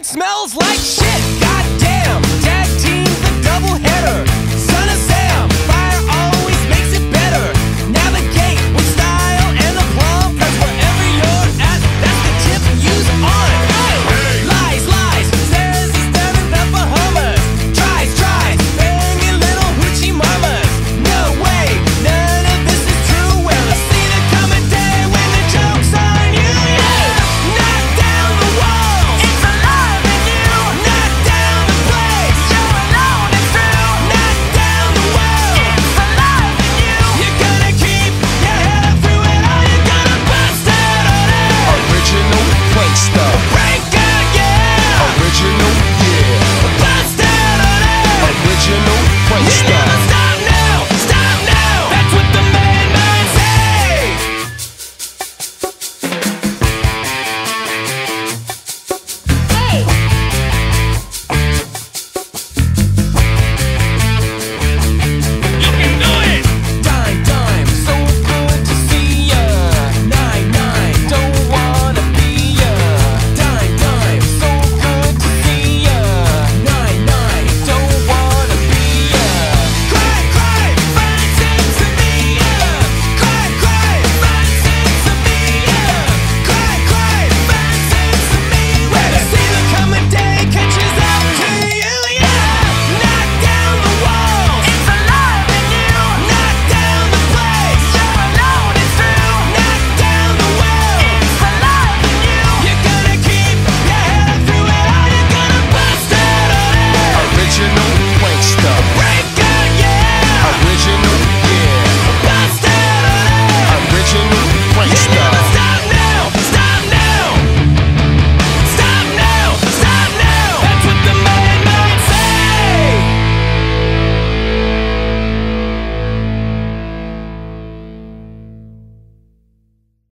It smells like shit!